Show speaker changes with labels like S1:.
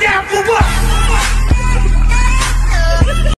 S1: down for what?